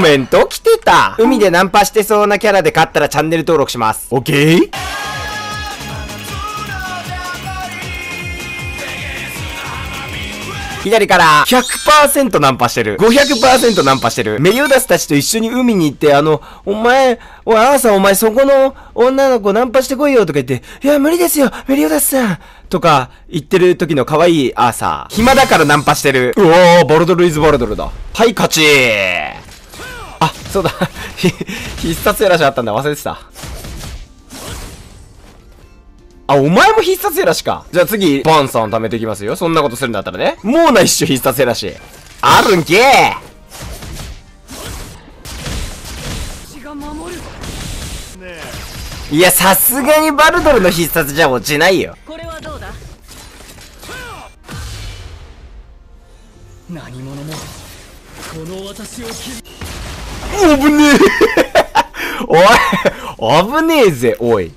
コメント来てた海でナンパしてそうなキャラで勝ったらチャンネル登録します。オッケー？左から100%ナンパしてる。500%ナンパしてる。メリオダスたちと一緒に海に行って、あの、お前、おい、アーサーお前そこの女の子ナンパしてこいよとか言って、いや、無理ですよメリオダスさんとか言ってる時の可愛いアーサー。暇だからナンパしてる。うおー、ボルドルイズボルドルだ。はい、勝ちあ、そうだ。必殺やらしあったんだ。忘れてた。あ、お前も必殺ヘラシか。じゃあ次、バンさん貯めていきますよ。そんなことするんだったらね。もうないっしょ、必殺ヘラシ。あるんけいや、さすがにバルドルの必殺じゃ落ちないよ。これはどうだ？何者も、この私を危ねえ おい危ねえぜ、おい。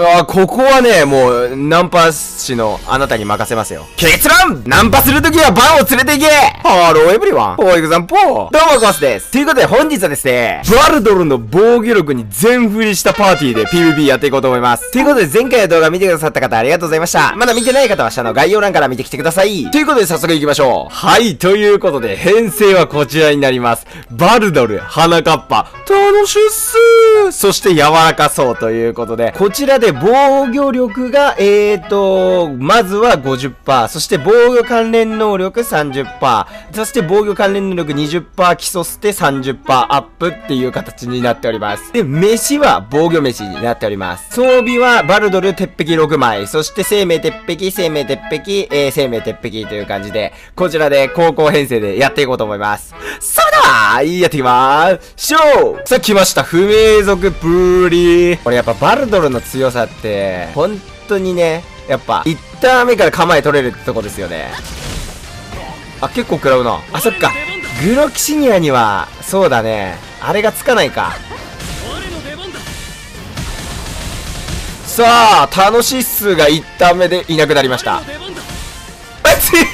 あここはね、もう、ナンパ師のあなたに任せますよ。結論ナンパするときはバンを連れて行けハローエブリワンポーイグさんポーどうもゴスですということで本日はですね、バルドルの防御力に全振りしたパーティーで PVP やっていこうと思います。ということで前回の動画見てくださった方ありがとうございました。まだ見てない方は下の概要欄から見てきてください。ということで早速行きましょう。はい、ということで編成はこちらになります。バルドル、花カッパ、楽しっすーそして柔らかそうということで、こちらで防御力が、えーと、まずは50%、そして防御関連能力30%、そして防御関連能力20%基礎捨て30%アップっていう形になっております。で、飯は防御飯になっております。装備はバルドル鉄壁6枚、そして生命鉄壁、生命鉄壁、えー、生命鉄壁という感じで、こちらで高校編成でやっていこうと思います。それでは、やっていきまーしょうさあ来ました、不明族プーリー。これやっぱバルドルの強さって、本当にね、やっぱ、1ターン目から構え取れるってとこですよね。あ、結構食らうな。あ、そっか。グロキシニアには、そうだね。あれがつかないか。さあ、楽しっすが1ターン目でいなくなりました。え、強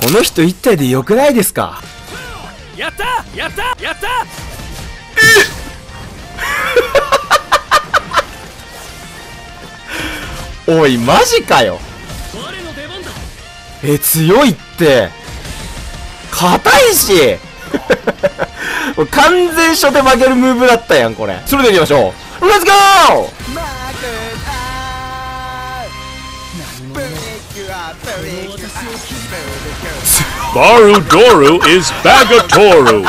この人1体でよくないですか？やったやったおいマジかよ。え強いって。硬いし。完全初手負けるムーブだったやんこれ。それでいきましょう。レッツゴー Barudoru is Bagatoru! おい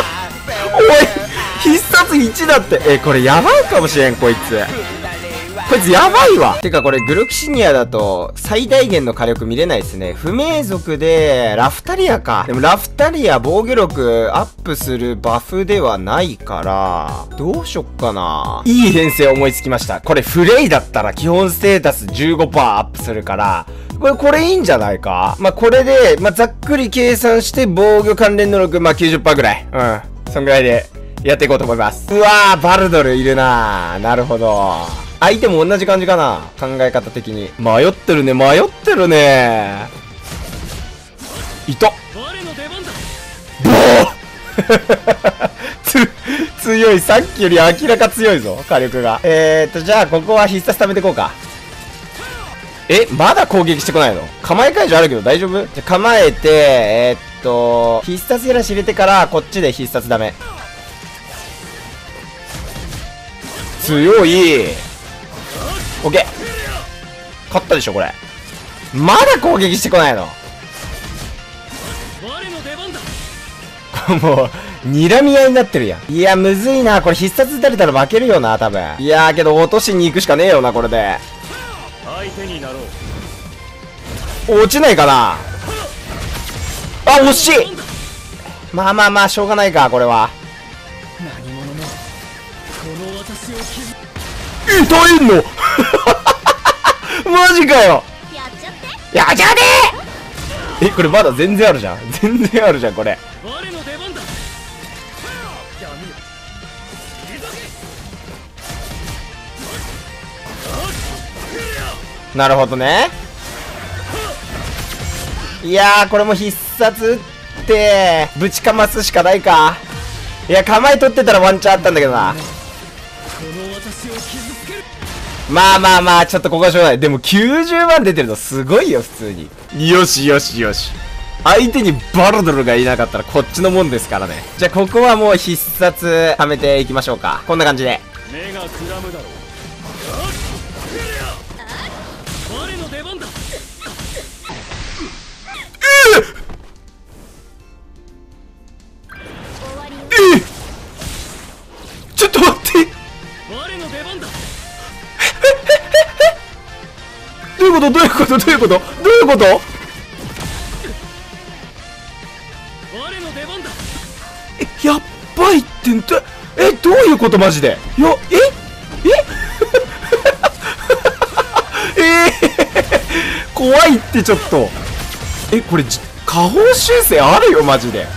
必殺1だって。えこれやばいかもしれんこいつこいつやばいわてかこれグルクシニアだと最大限の火力見れないですね。不明族でラフタリアか。でもラフタリア防御力アップするバフではないから、どうしよっかな。いい編成思いつきました。これフレイだったら基本ステータス15%アップするから、これ、これいいんじゃないか？まあ、これで、まあ、ざっくり計算して防御関連能力、まあ、90%ぐらい。うん。そんぐらいで、やっていこうと思います。うわー、バルドルいるななるほど。相手も同じ感じかな考え方的に。迷ってるね、迷ってるねいたボー つ、強い。さっきより明らか強いぞ、火力が。えーっと、じゃあ、ここは必殺貯めていこうか。え、まだ攻撃してこないの？構え解除あるけど大丈夫？じゃ、構えて、えー、っと、必殺やらし入れてから、こっちで必殺ダメ。強い。オッケー。勝ったでしょ、これ。まだ攻撃してこないのもう、睨み合いになってるやん。いや、むずいな。これ必殺打たれたら負けるよな、多分。いや、けど落としに行くしかねえよな、これで。相手になろう落ちないかなあ惜しいまあまあまあしょうがないかこれは何者もこの私を傷痛いの？マジかよ。やっちゃって。やっちゃえこれまだ全然あるじゃん。全然あるじゃんこれ。なるほどね。いやこれも必殺って。ぶちかますしかないか。いや構え取ってたらワンチャンあったんだけどな。まあまあまあちょっとここはしょうがない。でも90万出てるのすごいよ普通に。よしよしよし。相手にバルドルがいなかったらこっちのもんですからね。じゃあここはもう必殺はめていきましょうか。こんな感じで。目がくらむだろういうことどういうことどういうことどういうこと？我の出番だえやっばいってんだえどういうことマジで？いやええ？えー、怖いってちょっと。えこれ下方修正あるよマジで。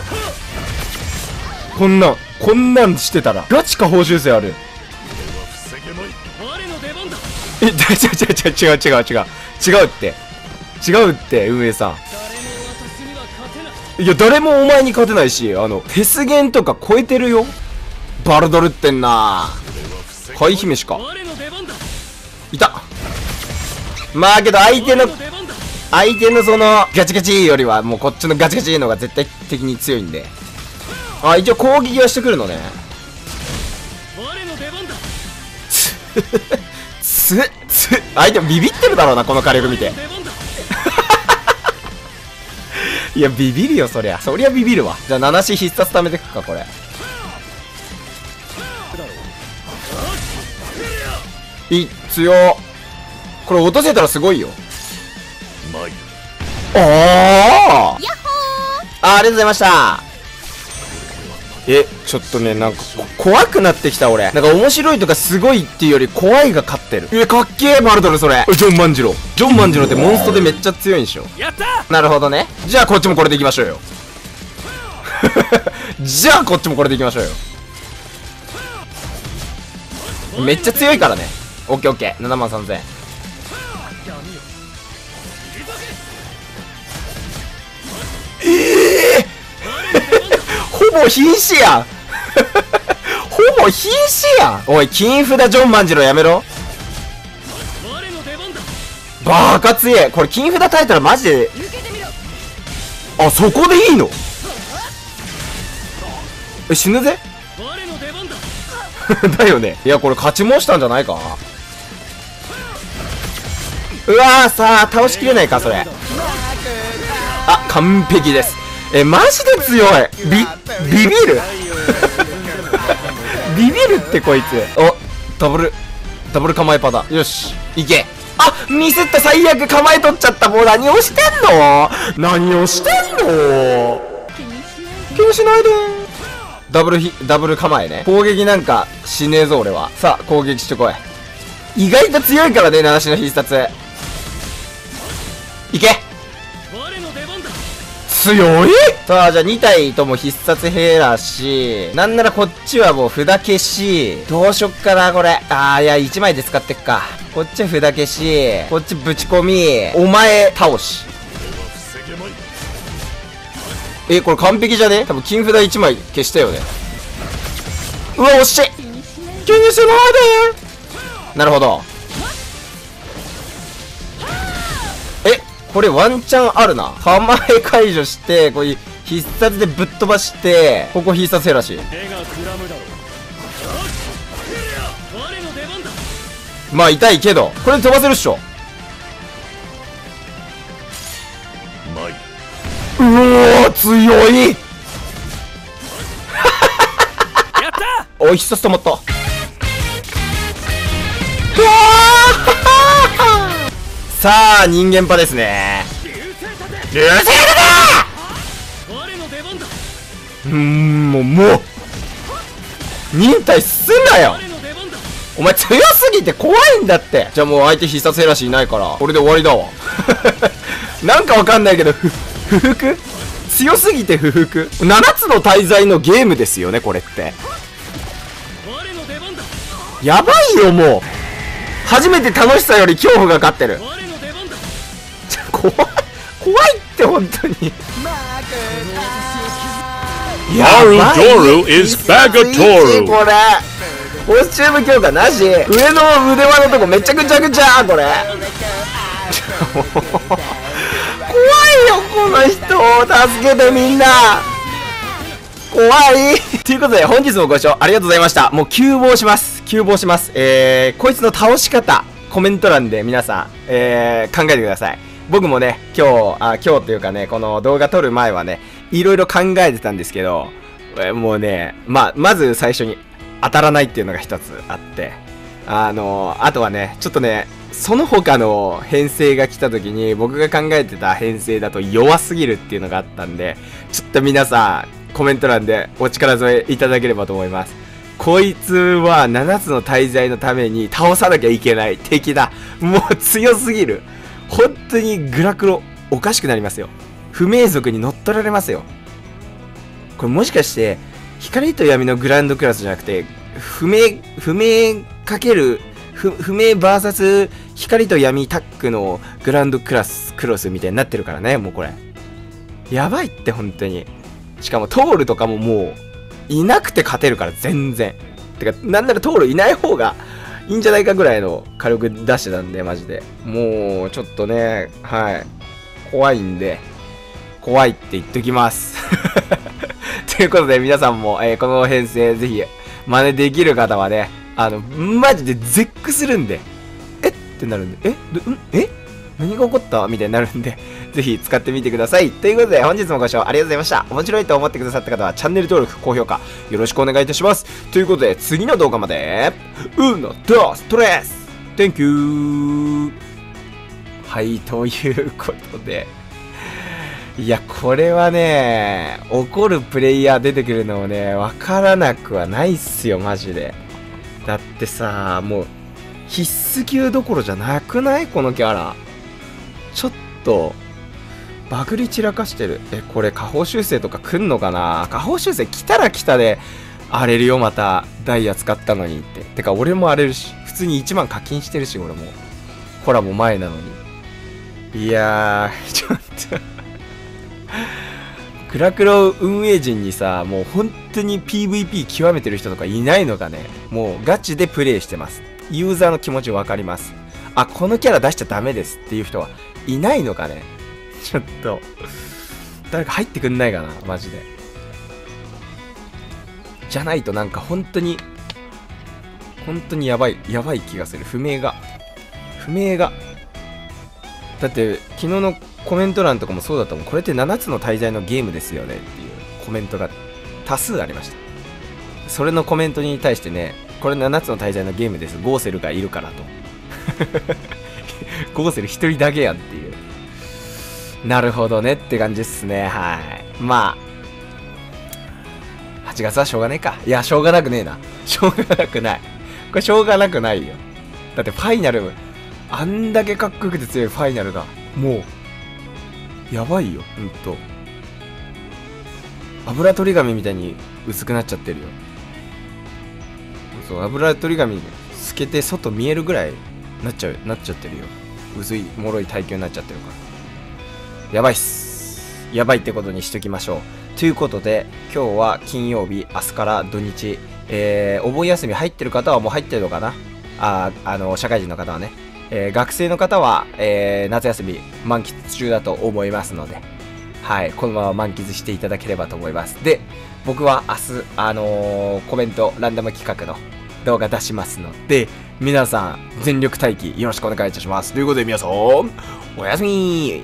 こんなんこんなんしてたら。ガチ下方修正ある。え違う違う違う違う違う違う。違うって違うって運営さんいいや、誰もお前に勝てないし、あの、フェスゲンとか超えてるよ。バルドルってんな貝姫しか。いた。まあけど相手の相手のその、ガチガチよりは、もうこっちのガチガチのが絶対的に強いんで。あ、一応攻撃はしてくるのね。つ、つ、相手ビビってるだろうな、この火力見て いや、ビビるよ、そりゃ。そりゃビビるわ。じゃあ、7子必殺貯めてくか、これ。い、強これ落とせたらすごいよ。まいおーあありがとうございましたえ、ちょっとね、なんか、こ怖くなってきた、俺。なんか、面白いとかすごいっていうより、怖いが勝ってる。え、かっけえ、バルドル、それ。ジョン万次郎。ジョン万次郎ってモンストでめっちゃ強いんでしょ。やったなるほどね。じゃあ、こっちもこれでいきましょうよ。じゃあ、こっちもこれでいきましょうよ。めっちゃ強いからね。オッケーオッケー。7万3000。ほぼ瀕死や ほぼ瀕死やおい、金札ジョン万次郎やめろ。バカ強えこれ金札耐えたらマジで。あそこでいいの？え死ぬぜ？だ だよね。いやこれ勝ち申したんじゃないか。うわーさあ倒しきれないかそれ。あ完璧です。えマジで強い。ビビビる。ビビるってこいつ。おダブル。ダブル構えパだ。よし。いけ。あミスった最悪構え取っちゃったもう何をしてんの？何をしてんの？気にしないで。ダブルヒダブル構えね。攻撃なんかしねえぞ俺は。さあ攻撃してこい。意外と強いからね七種の必殺。いけ。我の出番だ強い。さあじゃあ2体とも必殺減らしなんならこっちはもう札消し。どうしよっかなこれ。あーいや1枚で使ってっか。こっちは札消し。こっちぶち込み。お前倒し。えこれ完璧じゃね？多分金札1枚消したよね。うわ惜しい。気にしないで。なるほど。これワンチャンあるな。構え解除してこれ必殺でぶっ飛ばしてここ必殺減らし目がくらむだろう我の出番だまあ痛いけど。これで飛ばせるっしょ。うおー強い。やったおい必殺止まったさあ人間パですね。流星だうーんもうもう忍耐すんなよ！お前強すぎて怖いんだって！じゃあもう相手必殺減らしいないから。これで終わりだわ。なんかわかんないけどふ不服？強すぎて不服？7つの大罪のゲームですよねこれって。やばいよもう。初めて楽しさより恐怖が勝ってる我の怖いって本当に。Aru ばい。Doru is こ Bagatoru. れ。コスチューム強化なし。上の腕輪のとこめちゃくちゃくちゃこれ。怖いよこの人。助けてみんな。怖い。ということで本日もご視聴ありがとうございました。もう急防します。急防します。えー、こいつの倒し方コメント欄で皆さん、えー、考えてください僕もね今日あ今日というかねこの動画撮る前はねいろいろ考えてたんですけどもうねまあまず最初に当たらないっていうのが一つあってあのあとはねちょっとねその他の編成が来た時に僕が考えてた編成だと弱すぎるっていうのがあったんでちょっと皆さんコメント欄でお力添えいただければと思います。こいつは7つの大罪のために倒さなきゃいけない敵だもう強すぎる。本当にグラクロおかしくなりますよ。不明族に乗っ取られますよ。これもしかして光と闇のグランドクラスじゃなくて不明不明かける不不明 VS 光と闇タックのグランドクラスクロスみたいになってるからねもうこれ。やばいって本当に。しかもトールとかももういなくて勝てるから全然。てかなんならトールいない方がいいんじゃないかぐらいの火力出してたんでマジで。もうちょっとねはい。怖いんで怖いって言っときます。ということで皆さんも、えーこの編成ぜひ真似できる方はねあのマジで絶句するんで。え？ってなるんで。え？ん？え？何が起こったみたいになるんで ぜひ使ってみてください。ということで本日もご視聴ありがとうございました。面白いと思ってくださった方はチャンネル登録高評価よろしくお願いいたします。ということで次の動画までうのドストレス Thank you はいということで。いや、これはね、怒るプレイヤー出てくるのもね、わからなくはないっすよ、マジで。だってさ、もう、必須級どころじゃなくない？このキャラ。ちょっと、バグり散らかしてる。え、これ下方修正とか来んのかな？下方修正来たら来たで、荒れるよ、また。ダイヤ使ったのにって。てか、俺も荒れるし、普通に1万課金してるし、俺も。コラボ前なのに。いやー、ちょっと。クラクロ運営陣にさ、もう本当に PVP 極めてる人とかいないのかね。もうガチでプレイしてます。ユーザーの気持ちわかります。あ、このキャラ出しちゃダメですっていう人はいないのかね？ちょっと、誰か入ってくんないかな、マジで。じゃないとなんか本当に、本当にやばい、やばい気がする。不明が。不明が。だって、昨日のコメント欄とかもそうだったもん。これって7つの大罪のゲームですよね？っていうコメントが多数ありました。それのコメントに対してね、これ7つの大罪のゲームです。ゴーセルがいるからと。ゴーセル一人だけやんっていう。なるほどねって感じっすね。はい。まあ、8月はしょうがねえか。いや、しょうがなくねえな。しょうがなくない。これしょうがなくないよ。だってファイナル、あんだけかっこよくて強いファイナルが、もう、やばいよ、ほんと。油取り紙みたいに薄くなっちゃってるよ。そう、油取り紙透けて外見えるぐらいなっちゃう、なっちゃってるよ。薄い、脆い耐久になっちゃってるから。やばいっす。やばいってことにしときましょう。ということで、今日は金曜日、明日から土日、えー、お盆休み入ってる方はもう入ってるのかな？あ、あの、社会人の方はね。えー学生の方は、えー夏休み満喫中だと思いますので、はい、このまま満喫していただければと思います。で、僕は明日、あのーコメントランダム企画の動画出しますので、皆さん、全力待機よろしくお願いいたします。ということで皆さん、おやすみ